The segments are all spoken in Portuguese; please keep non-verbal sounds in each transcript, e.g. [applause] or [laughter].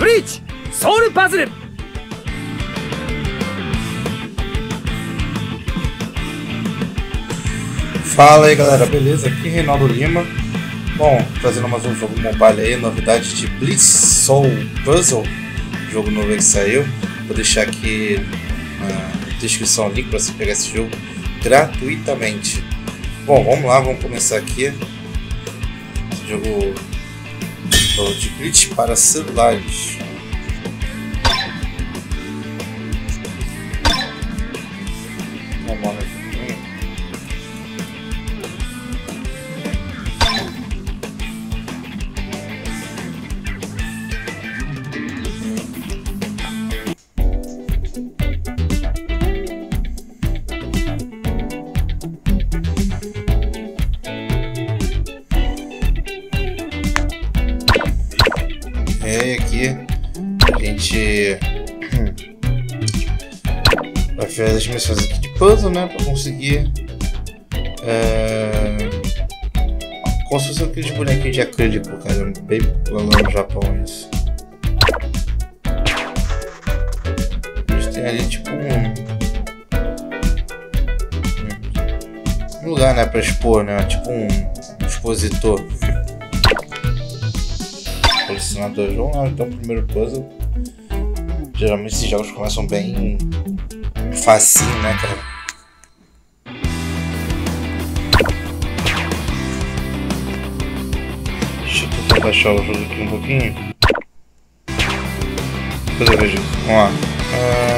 ブリーチソウルパズル Fala aí galera, beleza? Aqui é Reinaldo Lima. Bom, trazendo mais um jogo mobile aí, novidade de Blitz Soul Puzzle, jogo novo que saiu. Vou deixar aqui na descrição o link para você pegar esse jogo gratuitamente. Bom, vamos lá, vamos começar aqui. Esse jogo de Blitz para celulares. É, aqui a gente hum, vai fazer as missões aqui de puzzle, né? Pra conseguir. É, como se fosse aqueles bonequinhos de acrílico, cara. Bem lá no Japão isso. A gente tem ali tipo um. Um lugar, né? Pra expor, né? Tipo um expositor colecionadores. Vamos lá, então, primeiro puzzle. Geralmente esses jogos começam bem facinho, né, cara? Deixa eu tentar baixar o jogo aqui um pouquinho. Eu vejo. Vamos lá. Ah...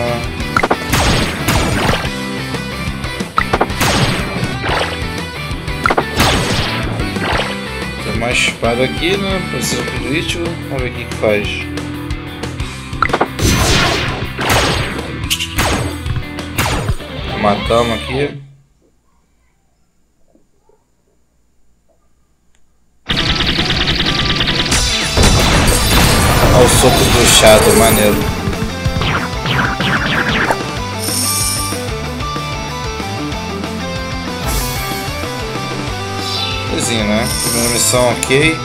uma espada aqui, né? Precisa político. Vamos ver o que, que faz. Matamos aqui. Olha o soco do chato, maneiro. Coisinha, né? Primeira missão ok.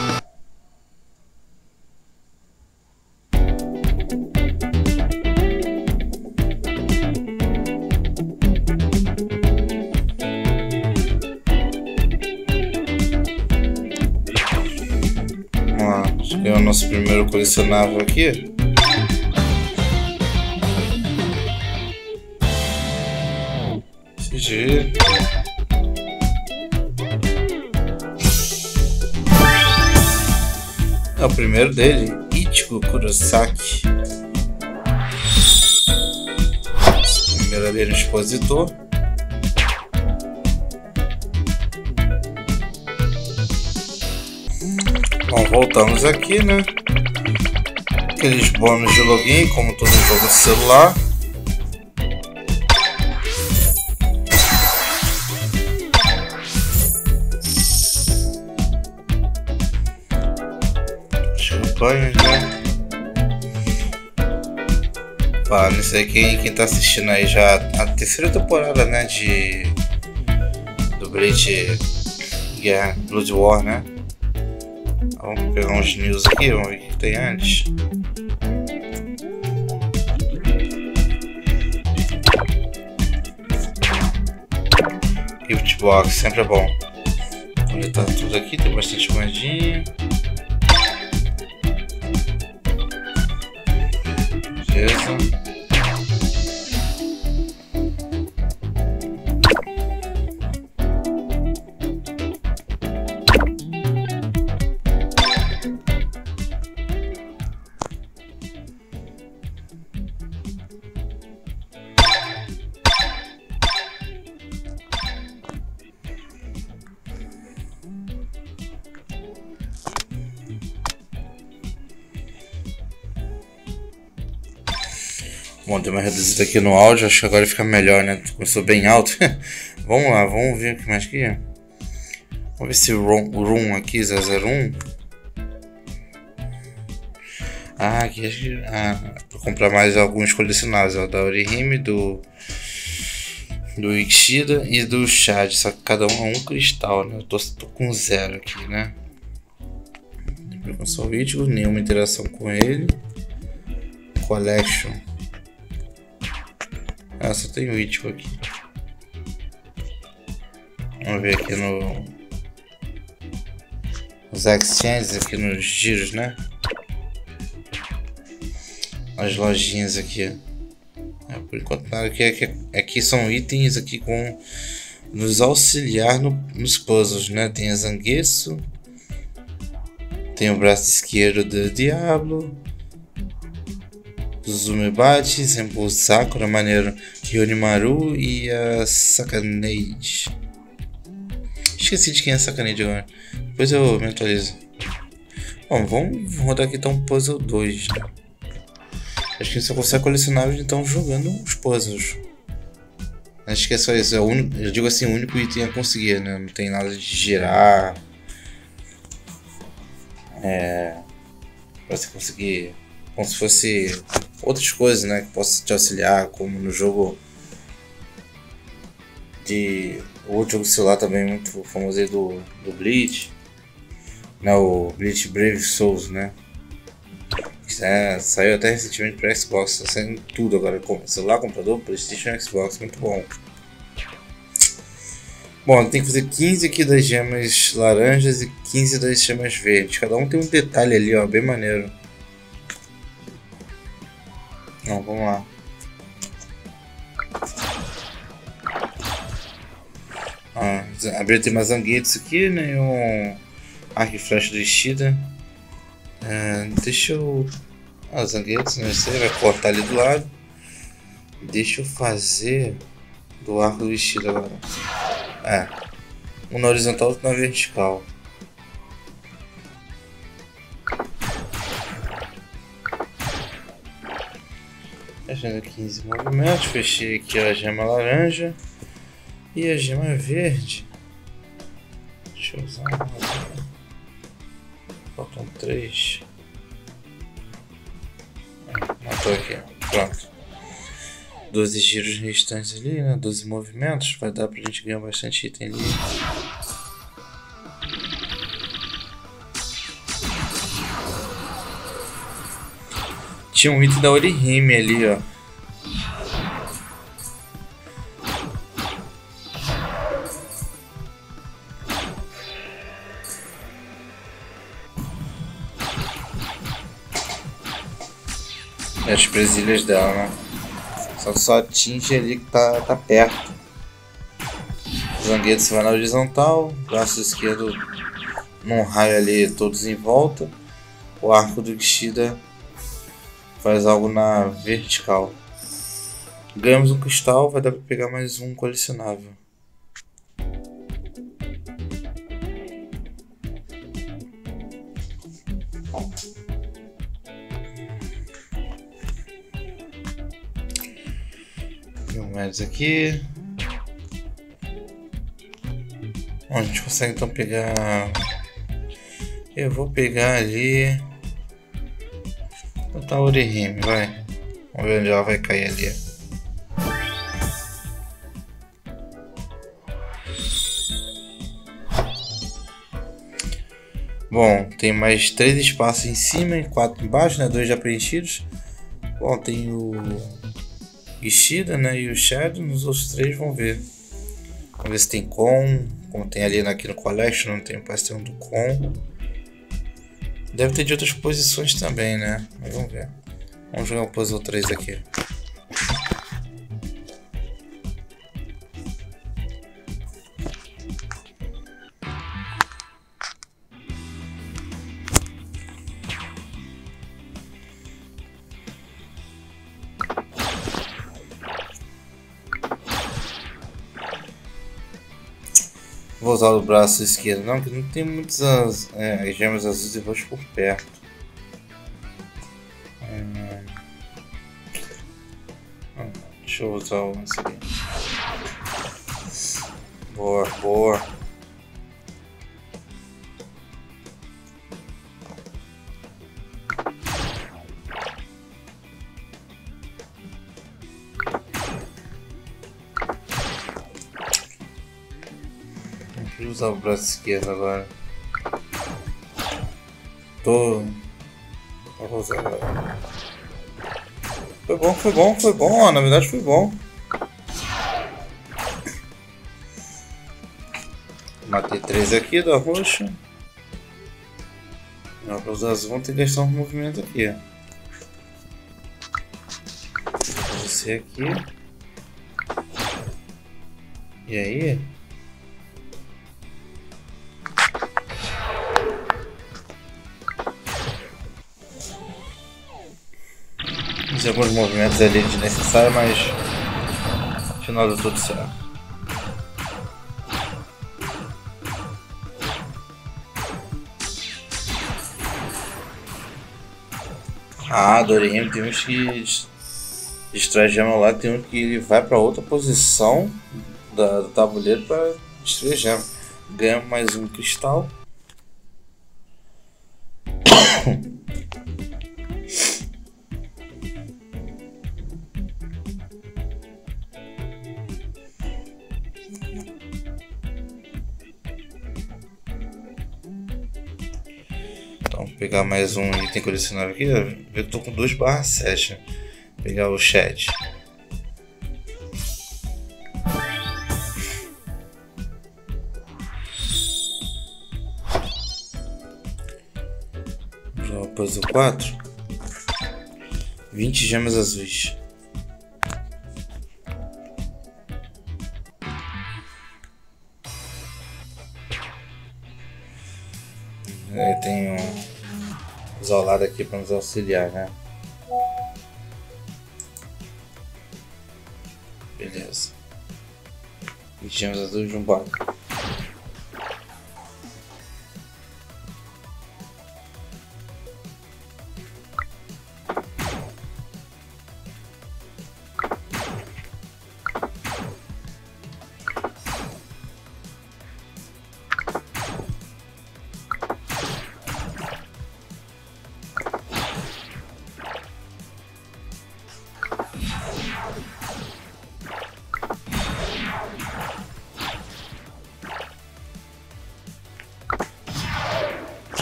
Vamos lá, é o nosso primeiro colecionável aqui. GG. É o primeiro dele, Ichigo Kurosaki. Primeiro no expositor. Bom, voltamos aqui, né? Aqueles bônus de login, como todo jogo celular. Champanhe, né? Não sei quem, quem tá assistindo aí já a terceira temporada, né? De. Do Blade Guerra Blood War, né? Vamos pegar uns news aqui, vamos ver o que tem antes. Gift Box, sempre é bom. Coletar tudo aqui, tem bastante moedinha. Beleza. Reduzida aqui no áudio, acho que agora fica melhor, né? Começou bem alto. [laughs] vamos lá, vamos ver o que mais aqui. Vamos ver se o room, room aqui, 001. Ah, aqui acho que. Ah, vou comprar mais alguns colecionáveis, ó, da Orihime, do. Do Ikshida e do Chad, só que cada um é um cristal, né? Eu tô, tô com zero aqui, né? Depois com o vídeo, nenhuma interação com ele. Collection. Ah, só tem o Ichigo aqui. Vamos ver aqui no... Os exchanges aqui nos giros, né? As lojinhas aqui. É, por enquanto nada aqui, aqui, aqui são itens aqui com nos auxiliar no, nos puzzles, né? Tem a Zanguesso, tem o braço esquerdo do Diablo, Zumibate, Senpu Sakura, maneiro, Ryonimaru e a Sakanage. Esqueci de quem é a Sakanage agora. Depois eu me atualizo. Bom, vamos rodar aqui então Puzzle 2. Né? Acho que só consegue colecionar então jogando os puzzles. Acho que é só isso. É o único, eu digo assim, o único item a conseguir, né? Não tem nada de girar é, para você conseguir, como se fosse outras coisas, né, que possa te auxiliar, como no jogo de o outro jogo celular também muito famoso aí do, do Bleach, né, o Bleach Brave Souls, né, é, saiu até recentemente para Xbox, tá saindo tudo agora, celular, computador, Playstation Xbox, muito bom. Bom, tem que fazer 15 aqui das gemas laranjas e 15 das gemas verdes. Cada um tem um detalhe ali, ó, bem maneiro. Não, vamos lá. Ah, abrir tem mais zanguetes aqui, né? E um arco e flecha do Ishida. Ah, deixa eu... Ah, zanguetes, né? Você vai cortar ali do lado. Deixa eu fazer do arco do Ishida agora. É. Um na horizontal e outro na vertical. Fechando 15 movimentos, fechei aqui a gema laranja e a gema verde. Deixa eu usar uma. Faltam três. Matou aqui, pronto. 12 giros restantes ali, né? 12 movimentos. Vai dar pra gente ganhar bastante item ali. Tinha um item da Orihime ali, ó. As presilhas dela, né? Só só atinge ali que tá, tá perto. Zangueiro se vai na horizontal, braço esquerdo num raio ali todos em volta. O arco do Kishida faz algo na vertical. Ganhamos um cristal, vai dar para pegar mais um colecionável. mais aqui. Bom, a gente consegue então pegar. Eu vou pegar ali. Botar o Orihime, vai. Vamos ver onde ela vai cair ali. Bom, tem mais três espaços em cima e quatro embaixo, né? Dois já preenchidos. Bom, tem o Ishida né, e o Shadow, nos outros três vão ver. Vamos ver se tem com, como tem ali aqui no Collection, não tem, ter um do com. Deve ter de outras posições também, né? Mas vamos ver. Vamos jogar o puzzle 3 aqui. Usar o braço esquerdo, não, que não tem muitas é, gemas azuis e roxas por perto. Hum. Deixa eu usar o aqui. Boa, boa. Usar o braço esquerdo agora. Tô. Vou usar agora. Foi bom, foi bom, foi bom. Na verdade foi bom. Matei três aqui da roxa. Não, para os azul vão ter que gastar um movimento aqui. Você aqui. E aí? Fiz alguns movimentos ali desnecessários, mas no final deu tudo certo. Ah, Dorime, temos que extrair gema lá, tem um que ele vai para outra posição da, do tabuleiro para destruir gema. Ganha mais um cristal. [coughs] [coughs] pegar mais um item colecionável aqui. Eu tô com 2 barra 7. Pegar o chat. Puzzle 4. 20 gemas azuis. É, tem um isolado aqui para nos auxiliar, né? Beleza. E tínhamos as duas de um banco.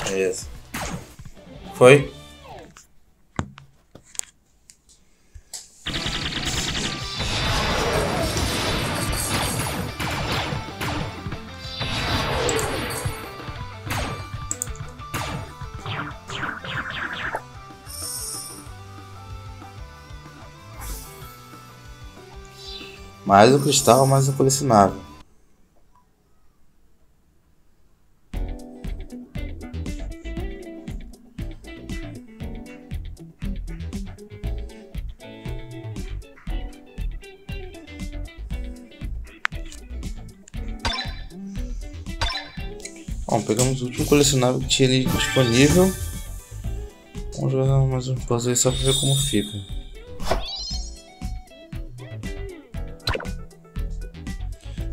Beleza. Foi? Mais um cristal, mais um colecionável. Colecionável que tinha ali disponível. Vamos jogar mais um puzzle aí só pra ver como fica.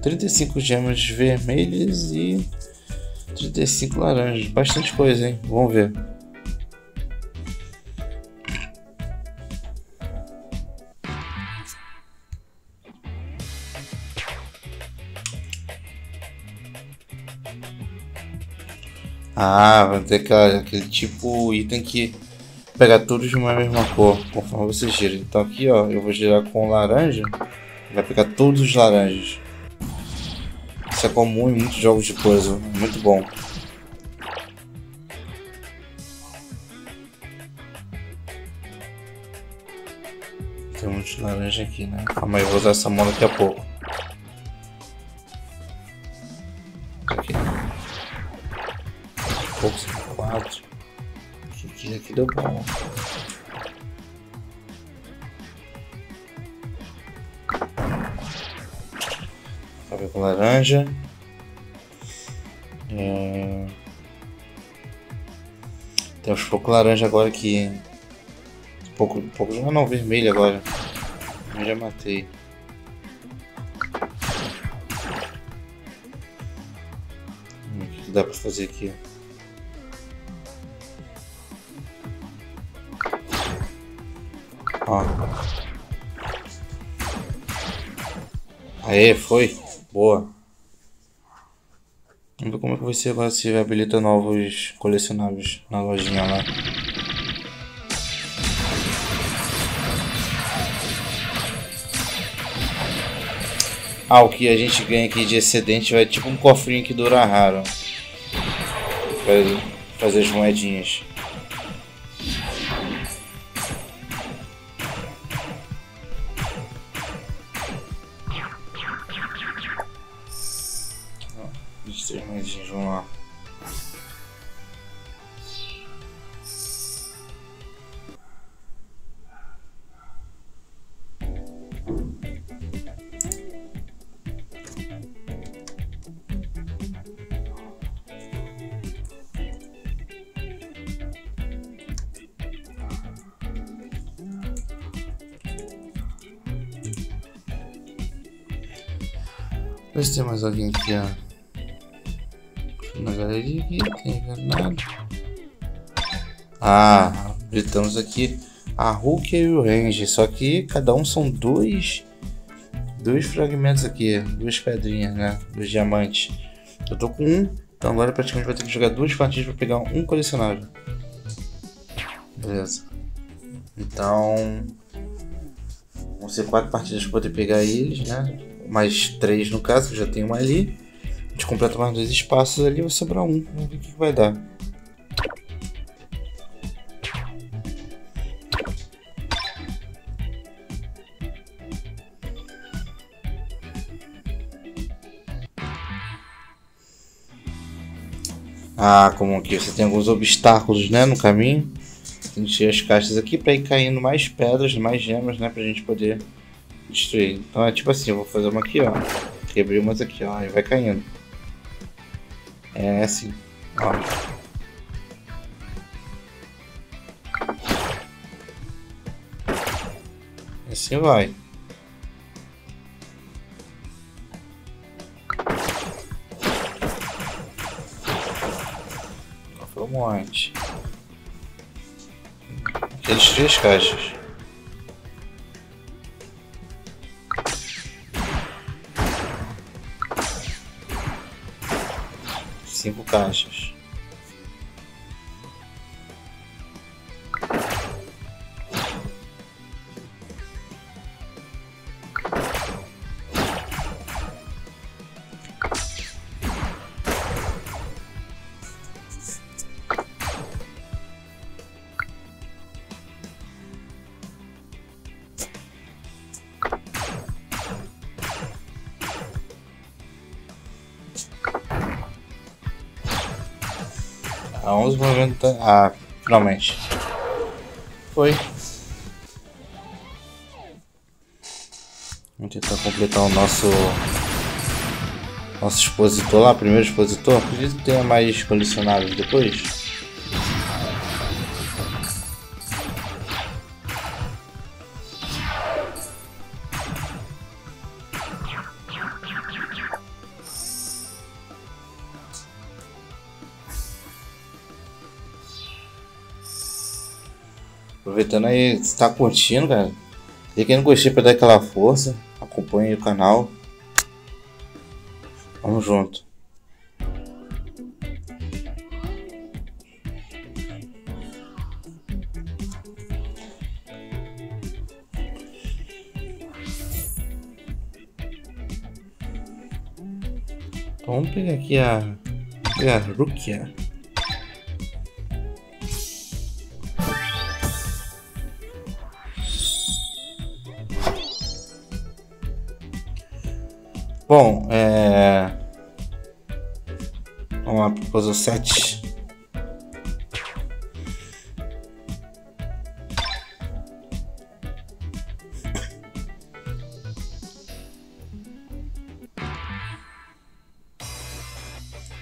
Trinta e cinco gemas vermelhas e trinta e cinco laranjas. Bastante coisa, hein? Vamos ver. Ah, vai ter aquele, aquele tipo item que pega todos de uma mesma cor, conforme você gira. Então aqui ó, eu vou girar com laranja, vai pegar todos os laranjas. Isso é comum em muitos jogos de puzzle, muito bom. Tem muitos laranjas aqui, né? Calma aí, eu vou usar essa mão daqui a pouco. Poucos quatro. Aqui, aqui deu bom. Café com laranja. É... Tem uns pouco laranja agora aqui. Pouco, pouco, ah, não, vermelho agora. Eu já matei. Que dá pra fazer aqui? Ó. Aê, foi. Boa. Vamos ver como é que vai ser agora se habilita novos colecionáveis na lojinha lá. Ah, o que a gente ganha aqui de excedente vai tipo um cofrinho que dura raro. Pra fazer as moedinhas. Três moedinhas, vamos lá. Se tem mais alguém aqui, ó tem nada. Ah, habilitamos aqui a Hulk e o Range, só que cada um são dois dois fragmentos aqui, duas pedrinhas, né, dos diamantes. Eu tô com um, então agora praticamente vai ter que jogar duas partidas para pegar um colecionável. Beleza. Então, vão ser quatro partidas para poder pegar eles, né? Mais três no caso, que já tem uma ali. A gente completa mais dois espaços ali, vai sobrar um. Vamos ver o que vai dar. Ah, como aqui você tem alguns obstáculos né, no caminho. Encher as caixas aqui para ir caindo mais pedras, mais gemas, né? Pra gente poder destruir. Então é tipo assim, eu vou fazer uma aqui, ó. Quebrei umas aqui, ó, e vai caindo. É assim. Ó. Assim vai. Foi um monte. Aqueles três caixas. Cinco caixas. A 11 movimentos. Ah, finalmente. Foi. Vamos tentar completar o nosso. Nosso expositor lá, primeiro expositor. Acredito que tenha mais colecionáveis depois. Aproveitando aí, se tá curtindo, cara. Clique no gostei pra dar aquela força. Acompanhe o canal. Vamos junto. Então, vamos pegar aqui a, a Rukia. Bom, é... Vamos lá puzzle 7.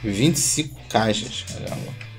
Vinte e cinco caixas, caramba.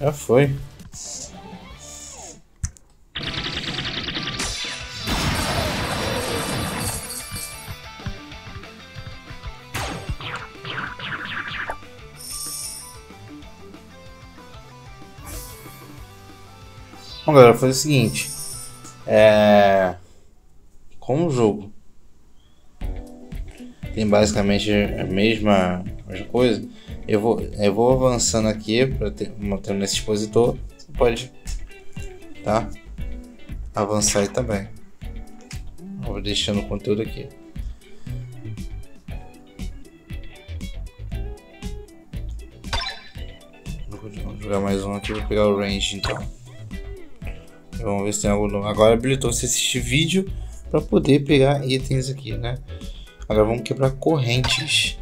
Já foi. Bom, galera, foi o seguinte. É... Como o jogo tem basicamente a mesma, a mesma coisa, eu vou, eu vou avançando aqui para ter mantendo esse expositor. Você pode tá? avançar aí também. Vou deixando o conteúdo aqui. Vou jogar mais um aqui, vou pegar o range então. Vamos ver se tem algo novo. Agora habilitou você assistir vídeo para poder pegar itens aqui, né? Agora vamos quebrar correntes.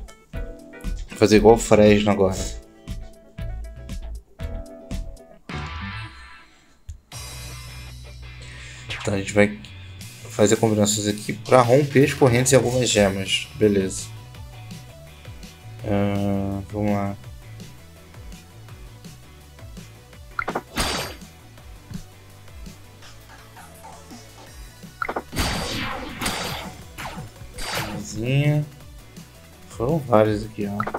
Fazer igual o Fresno agora. Então a gente vai fazer combinações aqui para romper as correntes e algumas gemas. Beleza. Uh, vamos lá. Foram vários aqui, ó.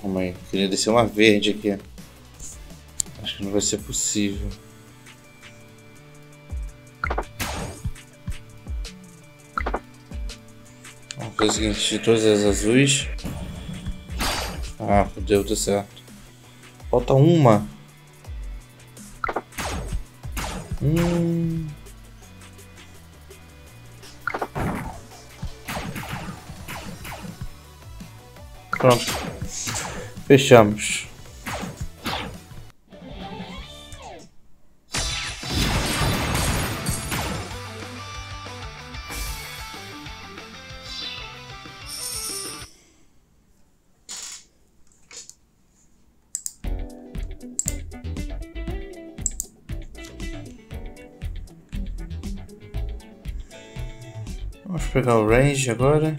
Calma aí, queria descer uma verde aqui não vai ser possível. Vamos fazer o seguinte, de todas as azuis. Ah, deu, deu certo. Falta uma. Hum. Pronto. Fechamos. Pegar o range agora.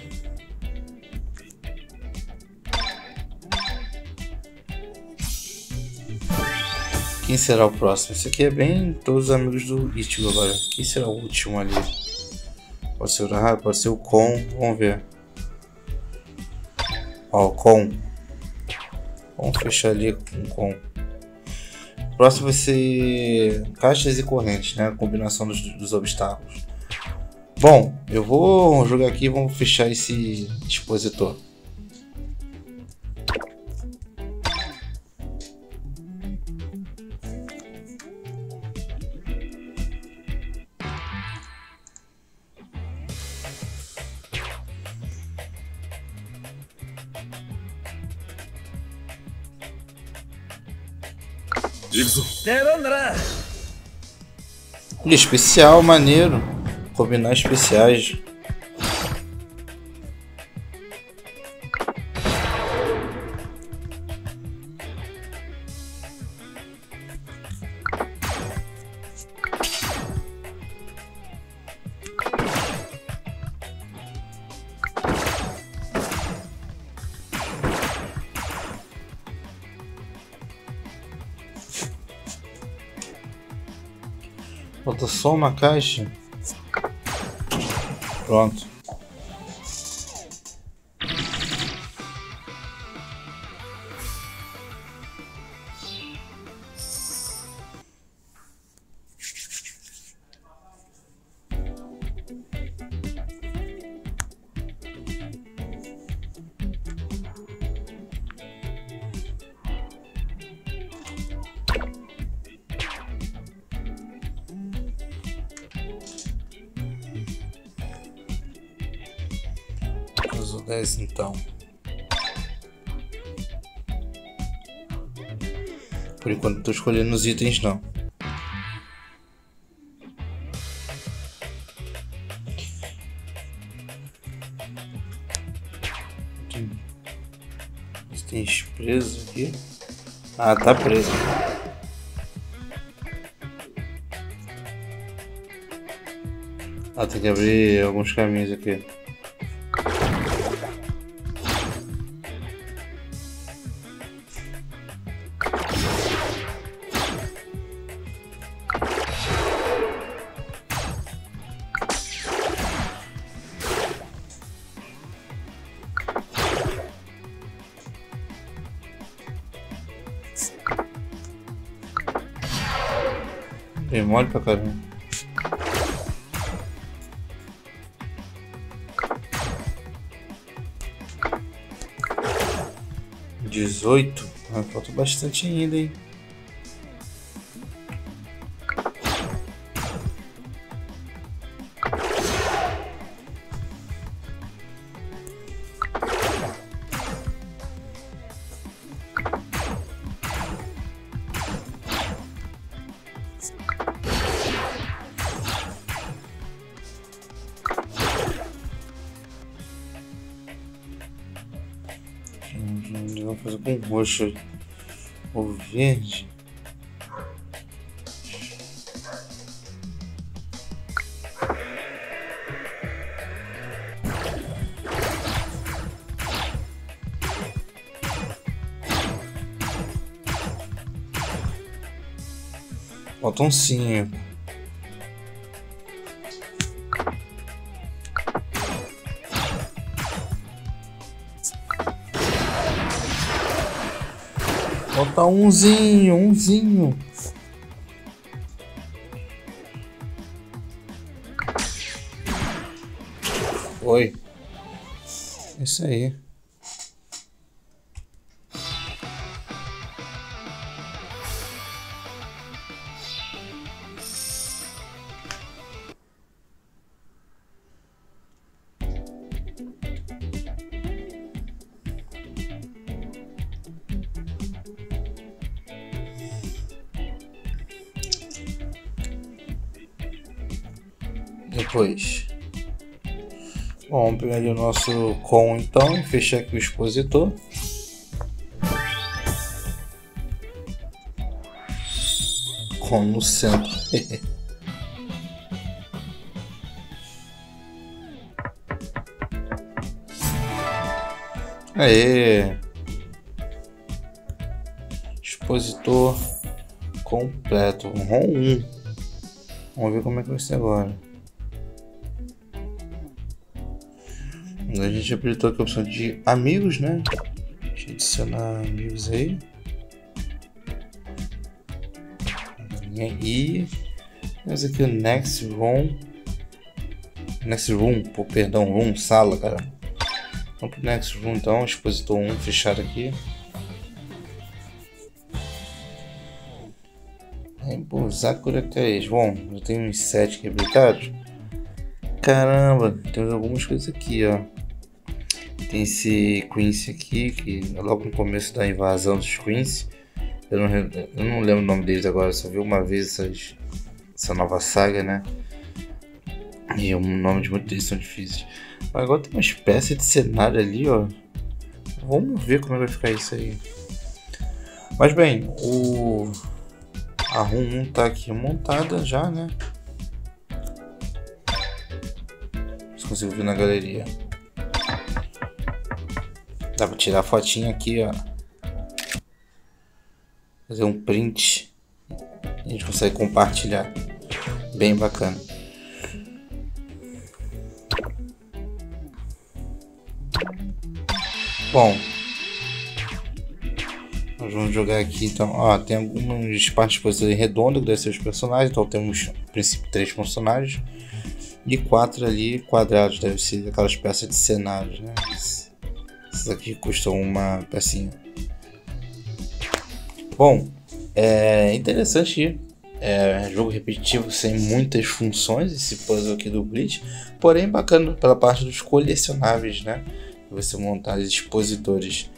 Quem será o próximo? Esse aqui é bem todos os amigos do Ichigo agora. Quem será o último ali? Pode ser o Raha, pode ser o Kon. Vamos ver. Ó, o Kon. Vamos fechar ali com o Kon. Próximo vai ser caixas e correntes, né? A combinação dos, dos obstáculos. Bom, eu vou jogar aqui e vamos fechar esse expositor. Especial, maneiro combinar especiais. Falta só uma caixa. Skönt. uso desse então. Por enquanto estou escolhendo os itens não. Itens preso aqui. Ah, tá preso. Ah, tem que abrir alguns caminhos aqui. Pra caramba. Dezoito. Ah, falta bastante ainda, hein? Roxo ou verde. Faltam cinco. Falta umzinho, umzinho. Foi. Isso aí. Pegar ali o nosso com então e fechar aqui o expositor. Com no centro. [laughs] Aê! Expositor completo. ROM 1. Vamos ver como é que vai ser agora. A gente habilitou aqui a opção de amigos, né? Deixa eu adicionar amigos aí. E temos aqui o Next Room. Next Room, pô, perdão, Room, sala, cara. Vamos pro Next Room então, expositor 1 fechado aqui. Sakura Cage. Bom, eu tenho uns 7 aqui habilitados. Caramba, temos algumas coisas aqui, ó. Tem esse Quincy aqui, que é logo no começo da invasão dos Quincy. Eu não, eu não lembro o nome deles agora, só vi uma vez essas, essa nova saga, né? E o nome de muitos deles são difíceis. Agora tem uma espécie de cenário ali, ó. Vamos ver como vai ficar isso aí. Mas bem, o a ROM 1 tá aqui montada já, né? Você conseguiu ver na galeria. Dá pra tirar a fotinha aqui, ó. Fazer um print. A gente consegue compartilhar. Bem bacana. Bom, nós vamos jogar aqui então. Ó, tem algumas partes de posição redonda que devem ser os personagens. Então temos, a princípio, três personagens. E quatro ali quadrados, deve ser aquelas peças de cenários, né? Essas aqui custam uma pecinha. Bom, é interessante é jogo repetitivo sem muitas funções, esse puzzle aqui do Bleach, porém bacana pela parte dos colecionáveis, né? Você montar os expositores.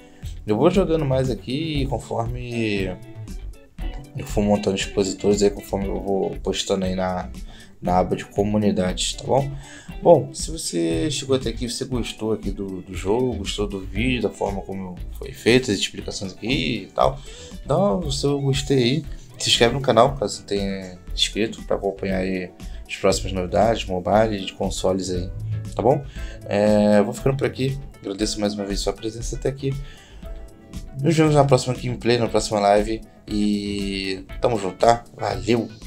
Eu vou jogando mais aqui e conforme eu for montando expositores, aí conforme eu vou postando aí na, na aba de comunidades, tá bom? Bom, se você chegou até aqui, você gostou aqui do, do jogo, gostou do vídeo, da forma como foi feito, as explicações aqui e tal, dá o seu gostei aí, se inscreve no canal caso você tenha inscrito para acompanhar aí as próximas novidades, mobile de consoles aí, tá bom? É, vou ficando por aqui, agradeço mais uma vez sua presença até aqui. Nos vemos na próxima gameplay, na próxima live e tamo junto, tá? Valeu!